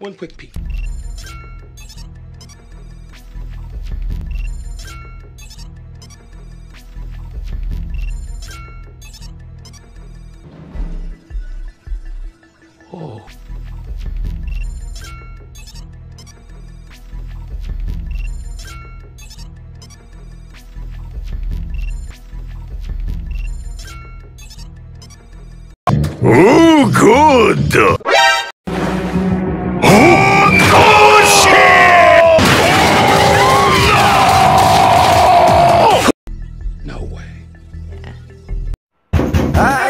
One quick peek. Oh. Oh, good! away. Yeah. I